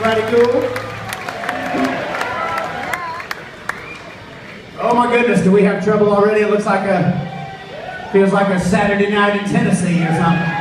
cool? Oh my goodness, do we have trouble already? It looks like a, feels like a Saturday night in Tennessee or something.